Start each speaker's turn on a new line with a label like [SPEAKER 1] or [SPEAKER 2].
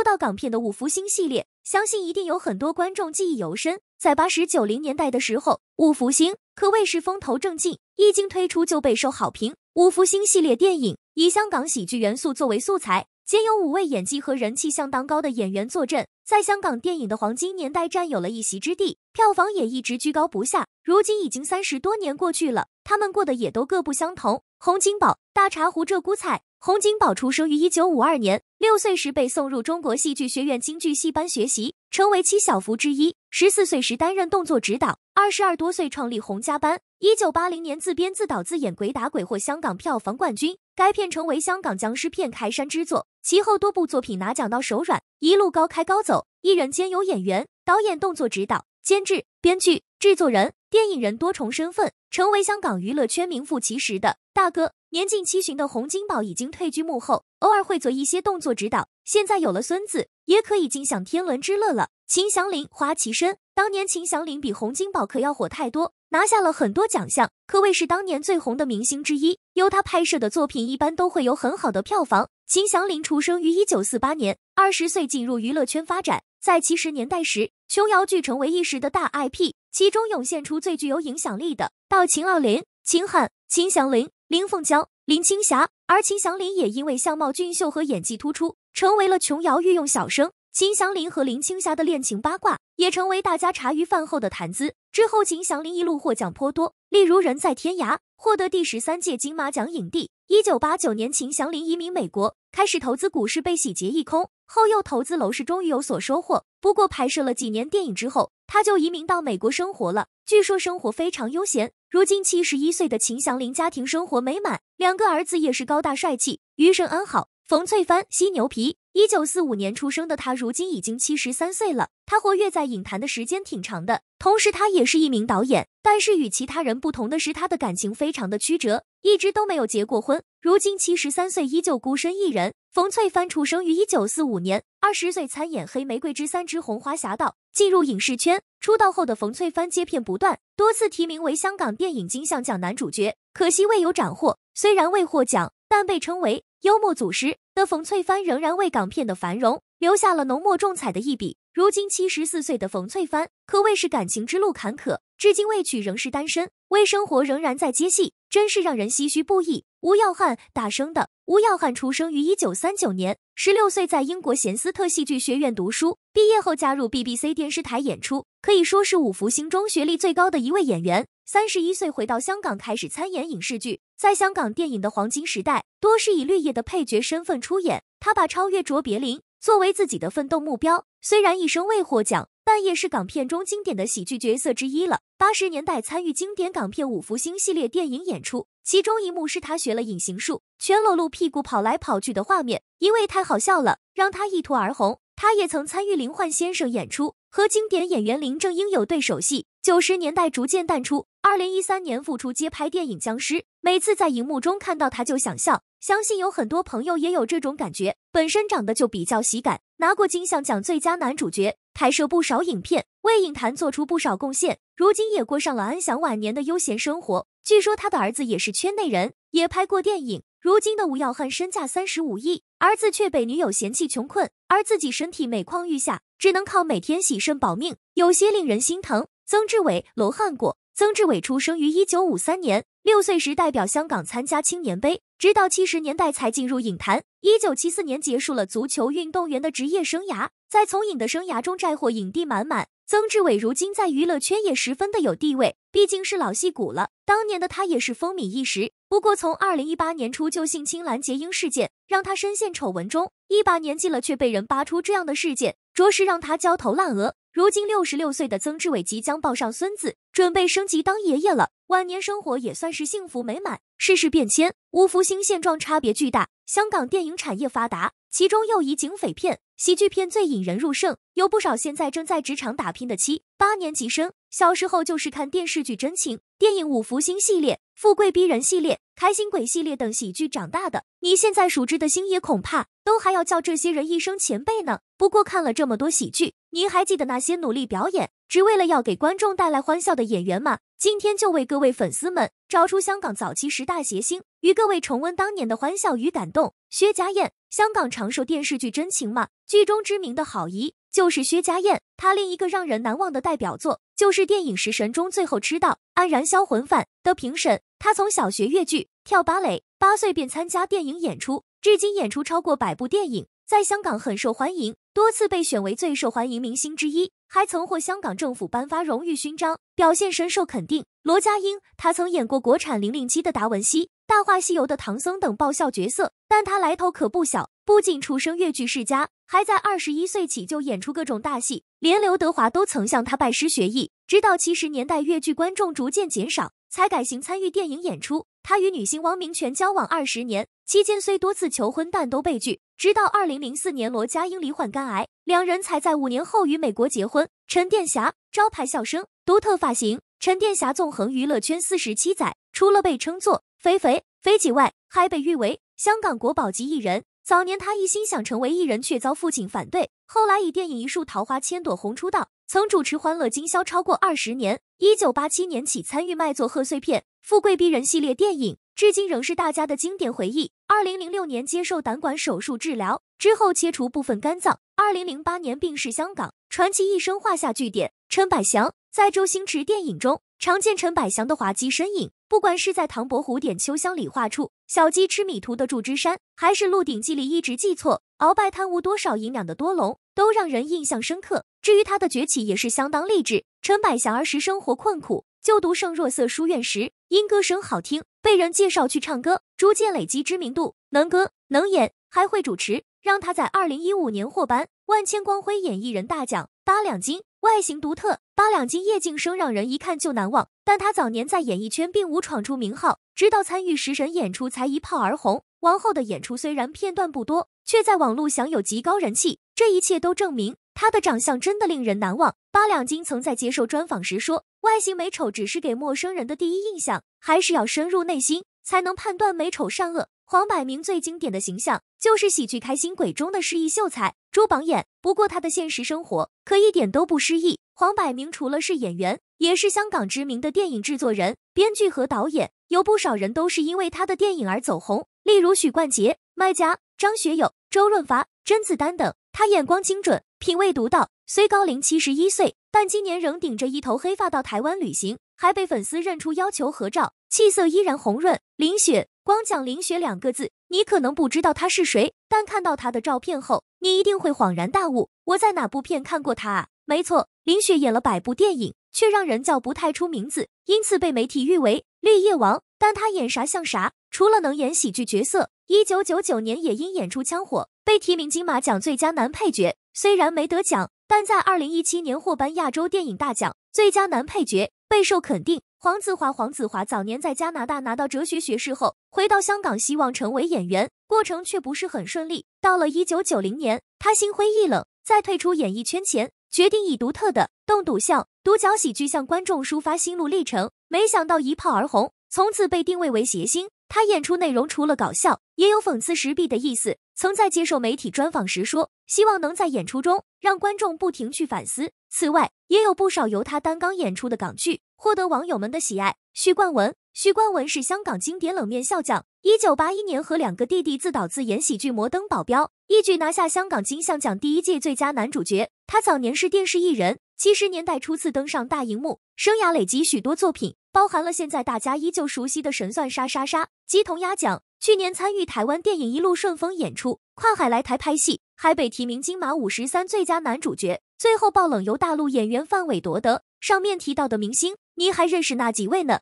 [SPEAKER 1] 说到港片的五福星系列，相信一定有很多观众记忆犹深。在八十九零年代的时候，五福星可谓是风头正劲，一经推出就备受好评。五福星系列电影以香港喜剧元素作为素材，兼有五位演技和人气相当高的演员坐镇，在香港电影的黄金年代占有了一席之地，票房也一直居高不下。如今已经三十多年过去了，他们过得也都各不相同。洪金宝，大茶壶鹧鸪菜。洪金宝出生于一九五二年，六岁时被送入中国戏剧学院京剧系班学习，成为七小福之一。十四岁时担任动作指导，二十二多岁创立洪家班。一九八零年自编自导自演《鬼打鬼》获香港票房冠军，该片成为香港僵尸片开山之作。其后多部作品拿奖到手软，一路高开高走。一人兼有演员、导演、动作指导、监制、编剧、制作人、电影人多重身份，成为香港娱乐圈名副其实的大哥。年近七旬的洪金宝已经退居幕后，偶尔会做一些动作指导。现在有了孙子，也可以尽享天伦之乐了。秦祥林、花旗参，当年秦祥林比洪金宝可要火太多，拿下了很多奖项，可谓是当年最红的明星之一。由他拍摄的作品一般都会有很好的票房。秦祥林出生于一九四八年，二十岁进入娱乐圈发展。在七十年代时，琼瑶剧成为一时的大 IP，其中涌现出最具有影响力的，到秦傲林、秦汉、秦祥林。林凤娇、林青霞，而秦祥林也因为相貌俊秀和演技突出，成为了琼瑶御用小生。秦祥林和林青霞的恋情八卦也成为大家茶余饭后的谈资。之后，秦祥林一路获奖颇多，例如《人在天涯》获得第十三届金马奖影帝。一九八九年，秦祥林移民美国，开始投资股市，被洗劫一空，后又投资楼市，终于有所收获。不过，拍摄了几年电影之后，他就移民到美国生活了。据说生活非常悠闲。如今七十一岁的秦祥林，家庭生活美满，两个儿子也是高大帅气，余生安好。冯翠帆，犀牛皮，一九四五年出生的她，如今已经七十三岁了。她活跃在影坛的时间挺长的，同时她也是一名导演。但是与其他人不同的是，她的感情非常的曲折，一直都没有结过婚。如今七十三岁，依旧孤身一人。冯翠帆出生于一九四五年，二十岁参演《黑玫瑰之三之红花侠盗》，进入影视圈。出道后的冯翠帆接片不断，多次提名为香港电影金像奖男主角，可惜未有斩获。虽然未获奖，但被称为幽默祖师的冯翠帆仍然为港片的繁荣留下了浓墨重彩的一笔。如今七十四岁的冯翠帆，可谓是感情之路坎坷，至今未娶，仍是单身，为生活仍然在接戏，真是让人唏嘘不已。吴耀汉，大声的。吴耀汉出生于一九三九年，十六岁在英国贤斯特戏剧学院读书，毕业后加入 BBC 电视台演出，可以说是五福星中学历最高的一位演员。三十一岁回到香港开始参演影视剧，在香港电影的黄金时代，多是以绿叶的配角身份出演。他把超越卓别林作为自己的奋斗目标，虽然一生未获奖。但也是港片中经典的喜剧角色之一了。八十年代参与经典港片《五福星》系列电影演出，其中一幕是他学了隐形术，全裸露屁股跑来跑去的画面，因为太好笑了，让他一吐而红。他也曾参与林焕先生演出，和经典演员林正英有对手戏。九十年代逐渐淡出，二零一三年复出接拍电影《僵尸》，每次在荧幕中看到他就想笑，相信有很多朋友也有这种感觉。本身长得就比较喜感，拿过金像奖最佳男主角，拍摄不少影片，为影坛做出不少贡献。如今也过上了安享晚年的悠闲生活。据说他的儿子也是圈内人，也拍过电影。如今的吴耀汉身价三十五亿，儿子却被女友嫌弃穷困，而自己身体每况愈下，只能靠每天洗肾保命，有些令人心疼。曾志伟、罗汉果。曾志伟出生于一九五三年，六岁时代表香港参加青年杯，直到七十年代才进入影坛。一九七四年结束了足球运动员的职业生涯，在从影的生涯中摘获影帝满满。曾志伟如今在娱乐圈也十分的有地位，毕竟是老戏骨了。当年的他也是风靡一时，不过从二零一八年初就性侵蓝洁瑛事件，让他深陷丑闻中。一把年纪了却被人扒出这样的事件，着实让他焦头烂额。如今六十六岁的曾志伟即将抱上孙子，准备升级当爷爷了，晚年生活也算是幸福美满。世事变迁，五福星现状差别巨大。香港电影产业发达，其中又以警匪片、喜剧片最引人入胜，有不少现在正在职场打拼的七八年级生，小时候就是看电视剧真情、电影五福星系列、富贵逼人系列、开心鬼系列等喜剧长大的。你现在熟知的星爷，恐怕都还要叫这些人一声前辈呢。不过看了这么多喜剧。你还记得那些努力表演，只为了要给观众带来欢笑的演员吗？今天就为各位粉丝们找出香港早期十大谐星，与各位重温当年的欢笑与感动。薛家燕，香港长寿电视剧《真情》吗？剧中知名的好姨就是薛家燕，她另一个让人难忘的代表作就是电影《食神》中最后吃到安然销魂饭的评审。她从小学越剧、跳芭蕾，八岁便参加电影演出，至今演出超过百部电影。在香港很受欢迎，多次被选为最受欢迎明星之一，还曾获香港政府颁发荣誉勋章，表现深受肯定。罗家英，他曾演过国产《零零七》的达文西、《大话西游》的唐僧等爆笑角色，但他来头可不小，不仅出生粤剧世家，还在二十一岁起就演出各种大戏，连刘德华都曾向他拜师学艺。直到七十年代粤剧观众逐渐减少，才改行参与电影演出。他与女星汪明荃交往二十年，期间虽多次求婚，但都被拒。直到二零零四年，罗家英罹患肝癌，两人才在五年后与美国结婚。陈殿霞招牌笑声，独特发型。陈殿霞纵横娱乐圈四十七载，除了被称作“肥肥肥姐”外，还被誉为香港国宝级艺人。早年他一心想成为艺人，却遭父亲反对，后来以电影《一树桃花千朵红》出道，曾主持《欢乐今宵》超过二十年。一九八七年起参与卖座贺岁片《富贵逼人》系列电影。至今仍是大家的经典回忆。二零零六年接受胆管手术治疗之后，切除部分肝脏。二零零八年病逝。香港传奇一生画下句点。陈百祥在周星驰电影中常见陈百祥的滑稽身影，不管是在《唐伯虎点秋香》里画出小鸡吃米图的祝枝山，还是《鹿鼎记》里一直记错鳌拜贪污多少银两的多隆，都让人印象深刻。至于他的崛起，也是相当励志。陈百祥儿时生活困苦。就读圣若瑟书院时，因歌声好听，被人介绍去唱歌，逐渐累积知名度。能歌能演，还会主持，让他在二零一五年获颁万千光辉演艺人大奖。八两金外形独特，八两金叶静生让人一看就难忘。但他早年在演艺圈并无闯出名号，直到参与食神演出才一炮而红。王后的演出虽然片段不多，却在网络享有极高人气。这一切都证明。他的长相真的令人难忘。八两金曾在接受专访时说：“外形美丑只是给陌生人的第一印象，还是要深入内心才能判断美丑善恶。”黄百鸣最经典的形象就是喜剧《开心鬼》中的失忆秀才朱榜眼，不过他的现实生活可一点都不失忆。黄百鸣除了是演员，也是香港知名的电影制作人、编剧和导演，有不少人都是因为他的电影而走红，例如许冠杰、麦家、张学友、周润发、甄子丹等。他眼光精准。品味独到，虽高龄七十一岁，但今年仍顶着一头黑发到台湾旅行，还被粉丝认出要求合照，气色依然红润。林雪，光讲林雪两个字，你可能不知道她是谁，但看到她的照片后，你一定会恍然大悟。我在哪部片看过她啊？没错，林雪演了百部电影，却让人叫不太出名字，因此被媒体誉为绿叶王。但她演啥像啥，除了能演喜剧角色，一九九九年也因演出枪火被提名金马奖最佳男配角。虽然没得奖，但在二零一七年获颁亚洲电影大奖最佳男配角，备受肯定。黄子华，黄子华早年在加拿大拿到哲学学士后，回到香港，希望成为演员，过程却不是很顺利。到了一九九零年，他心灰意冷，在退出演艺圈前，决定以独特的动笃笑独角喜剧向观众抒发心路历程。没想到一炮而红，从此被定位为谐星。他演出内容除了搞笑，也有讽刺时弊的意思。曾在接受媒体专访时说，希望能在演出中让观众不停去反思。此外，也有不少由他担纲演出的港剧获得网友们的喜爱。徐冠文，徐冠文是香港经典冷面笑匠，一九八一年和两个弟弟自导自演喜剧《摩登保镖》，一举拿下香港金像奖第一届最佳男主角。他早年是电视艺人，七十年代初次登上大荧幕，生涯累积许多作品，包含了现在大家依旧熟悉的神算杀杀杀及铜鸭奖。去年参与台湾电影《一路顺风》演出，跨海来台拍戏，还被提名金马五十三最佳男主角。最后爆冷由大陆演员范伟夺得。上面提到的明星，你还认识那几位呢？